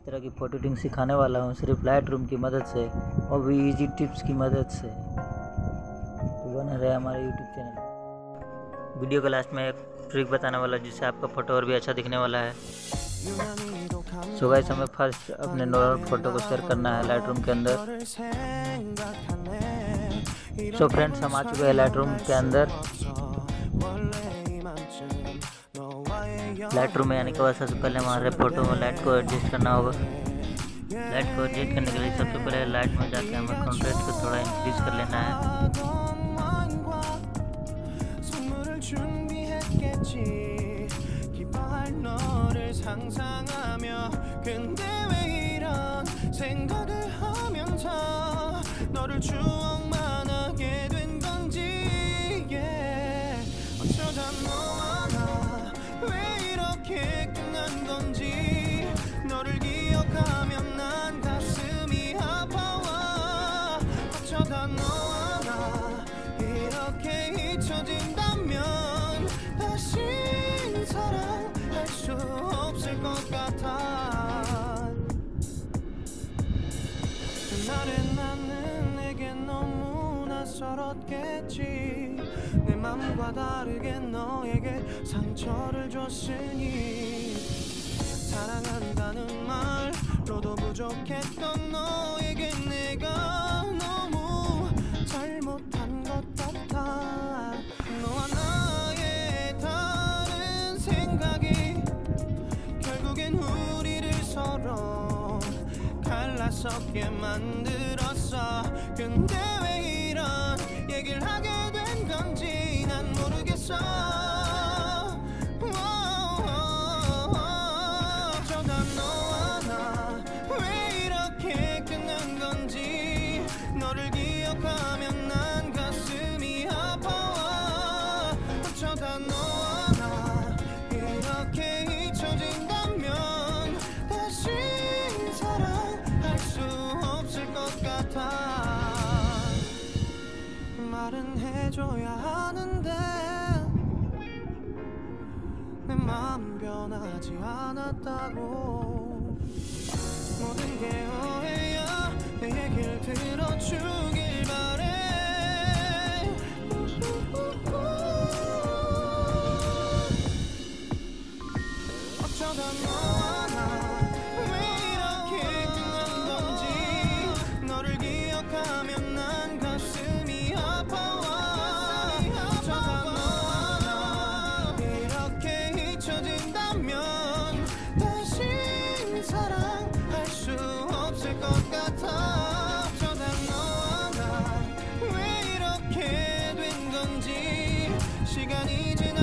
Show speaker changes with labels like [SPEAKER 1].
[SPEAKER 1] किस तरह की फ़ोटो एडिटिंग सिखाने वाला हूँ, सिर्फ़ लाइट रूम की मदद से और भी इजी टिप्स की मदद से। तो बना रहे हमारे यूट्यूब चैनल वीडियो के लास्ट में एक ट्रिक बताने वाला जिससे आपका फ़ोटो और भी अच्छा दिखने वाला है। सो गाइस हमें फ़र्स्ट अपने नॉर्मल फ़ोटो को शेयर करना है लाइट रूम के अंदर। सो फ्रेंड्स हम आ चुके हैं लाइट रूम के अंदर। लाइट रूम में आने के बाद सबसे पहले हमारे फ़ोटो में लाइट को एडजस्ट करना होगा। लाइट को एडजस्ट करने के लिए सबसे पहले लाइट में जाके हमें कॉन्ट्रेस्ट को थोड़ा इंक्रीज कर लेना है।
[SPEAKER 2] 이렇게 끝난 건지 너를 기억하면 난 가슴이 아파와 어쩌다 너와 나 이렇게 잊혀진다면 다시 사랑할 수 없을 것 같아. 그날의 나는 내게 너무 낯설었겠지. 내 맘과 다르게 너에게 상처를 줬으니 사랑한다는 말로도 부족했던 너에게 내가 너무 잘못한 것 같아. 너와 나의 다른 생각이 결국엔 우리를 서로 갈라서게 만들었어. 근데 왜 이런 얘기를 하게 된 건지 난 모르겠어 해줘야 하는데 내 마음 변하지 않았다고. 모든 게 오해 need know.